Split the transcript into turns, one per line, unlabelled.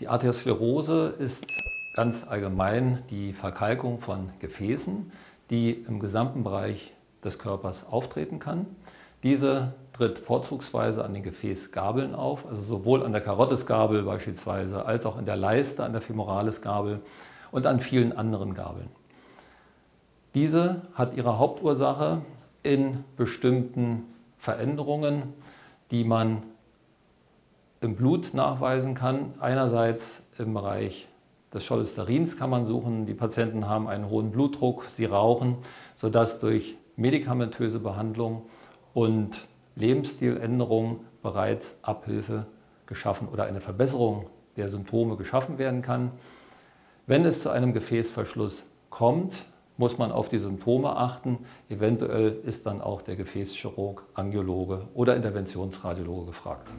Die Arteriosklerose ist ganz allgemein die Verkalkung von Gefäßen, die im gesamten Bereich des Körpers auftreten kann. Diese tritt vorzugsweise an den Gefäßgabeln auf, also sowohl an der Karottesgabel beispielsweise, als auch in der Leiste, an der Femoralisgabel und an vielen anderen Gabeln. Diese hat ihre Hauptursache in bestimmten Veränderungen, die man im Blut nachweisen kann. Einerseits im Bereich des Cholesterins kann man suchen. Die Patienten haben einen hohen Blutdruck, sie rauchen, sodass durch medikamentöse Behandlung und Lebensstiländerung bereits Abhilfe geschaffen oder eine Verbesserung der Symptome geschaffen werden kann. Wenn es zu einem Gefäßverschluss kommt, muss man auf die Symptome achten. Eventuell ist dann auch der Gefäßchirurg, Angiologe oder Interventionsradiologe gefragt.